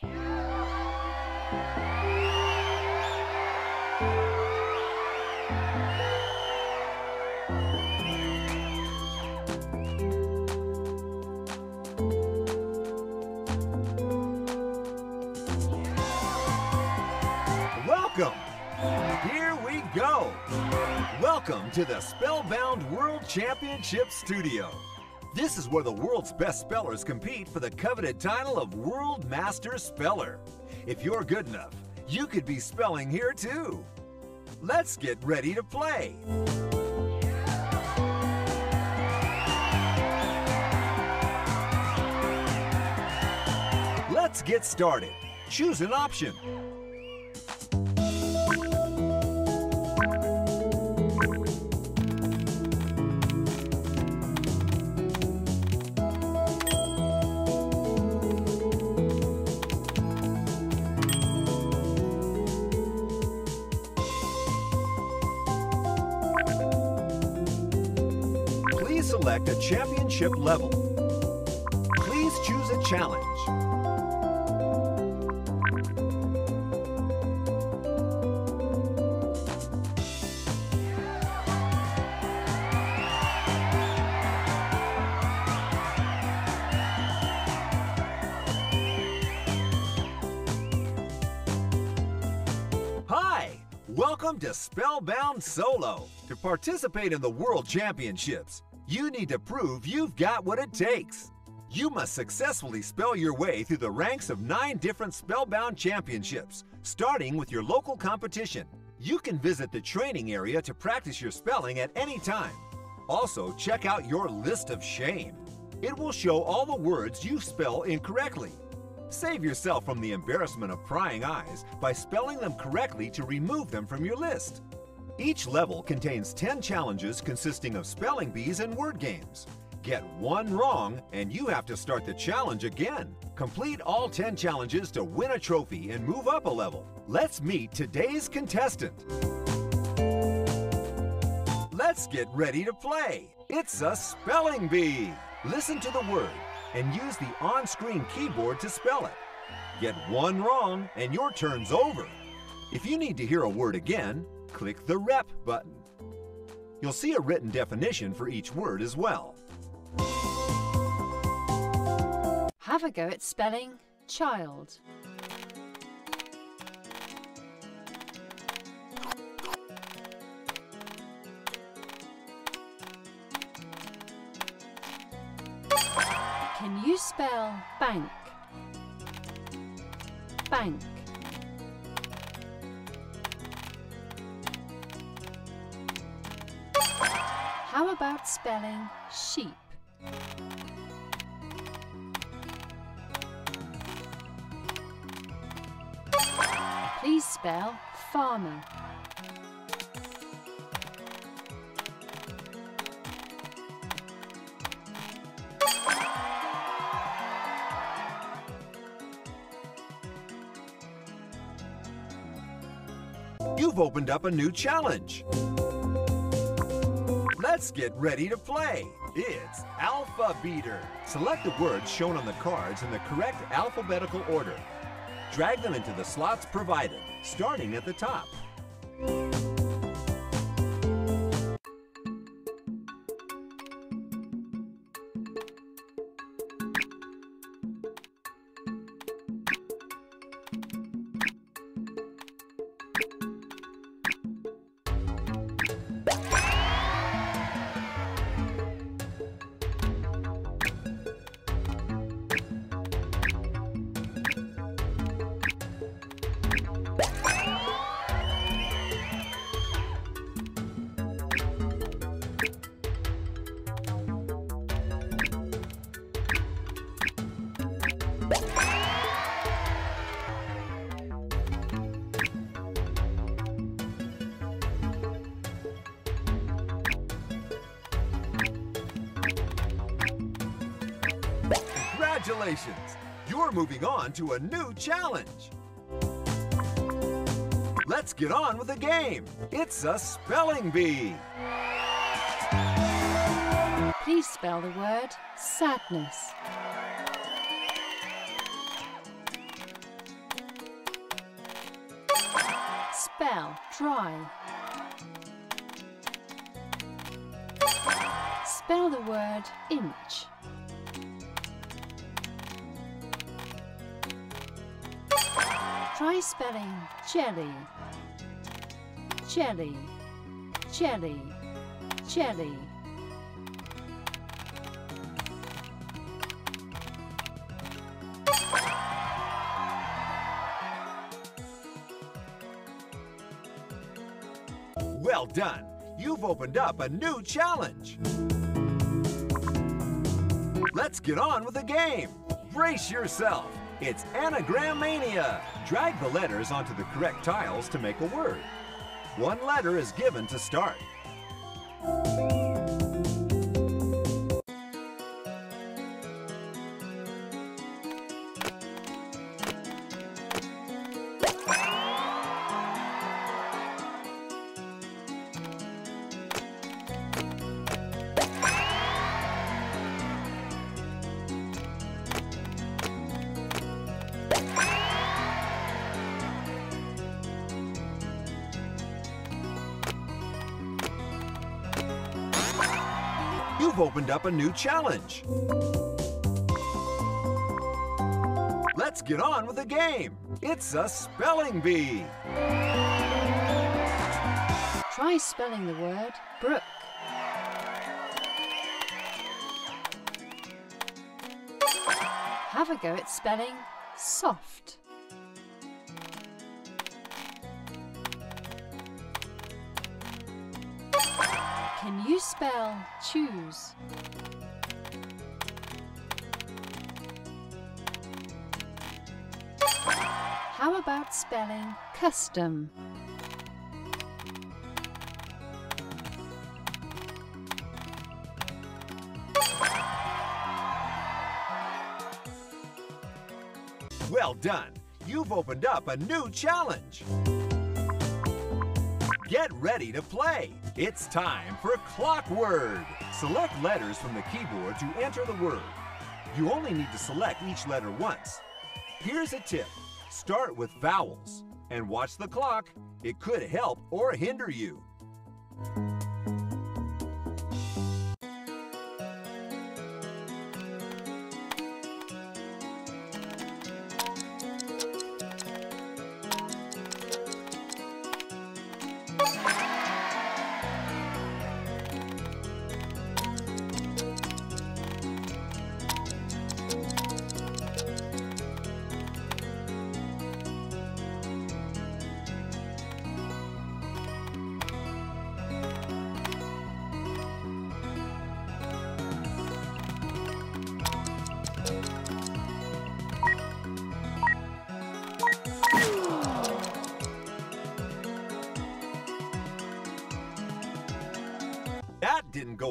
Welcome! Here we go! Welcome to the Spellbound World Championship Studio. This is where the world's best spellers compete for the coveted title of World Master Speller. If you're good enough, you could be spelling here too. Let's get ready to play. Let's get started. Choose an option. Select a championship level. Please choose a challenge. Hi! Welcome to Spellbound Solo. To participate in the World Championships, you need to prove you've got what it takes. You must successfully spell your way through the ranks of nine different Spellbound Championships, starting with your local competition. You can visit the training area to practice your spelling at any time. Also, check out your list of shame. It will show all the words you spell incorrectly. Save yourself from the embarrassment of prying eyes by spelling them correctly to remove them from your list. Each level contains 10 challenges consisting of spelling bees and word games. Get one wrong and you have to start the challenge again. Complete all 10 challenges to win a trophy and move up a level. Let's meet today's contestant. Let's get ready to play. It's a spelling bee. Listen to the word and use the on-screen keyboard to spell it. Get one wrong and your turn's over. If you need to hear a word again, click the Rep button. You'll see a written definition for each word as well. Have a go at spelling child. Can you spell bank? Bank. How about spelling sheep? Please spell farmer. You've opened up a new challenge. Let's get ready to play. It's Alpha Beater. Select the words shown on the cards in the correct alphabetical order. Drag them into the slots provided, starting at the top. Congratulations! You're moving on to a new challenge. Let's get on with the game. It's a spelling bee. Please spell the word sadness. Spell dry. Spell the word inch. Try spelling jelly. Jelly, jelly, jelly. Well done! You've opened up a new challenge! Let's get on with the game! Brace yourself! It's Anagram Mania! Drag the letters onto the correct tiles to make a word. One letter is given to start. You've opened up a new challenge. Let's get on with the game. It's a spelling bee. Try spelling the word brook. Have a go at spelling soft. Can you spell choose? How about spelling custom? Well done. You've opened up a new challenge. Get ready to play. It's time for Clock Word. Select letters from the keyboard to enter the word. You only need to select each letter once. Here's a tip. Start with vowels and watch the clock. It could help or hinder you.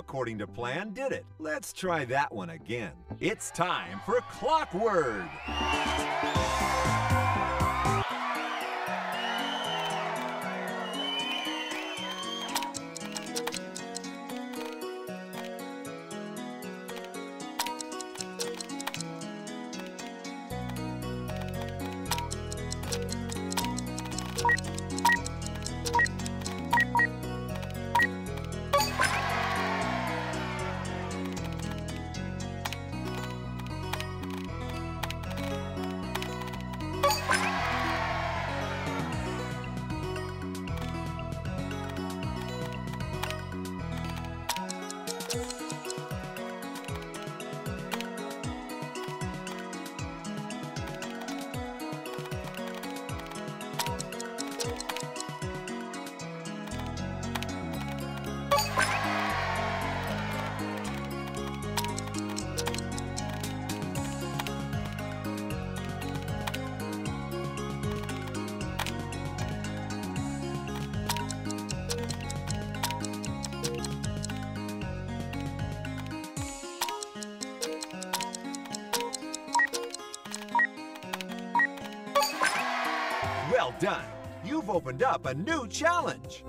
According to plan, did it? Let's try that one again. It's time for Clock Word. Done. You've opened up a new challenge.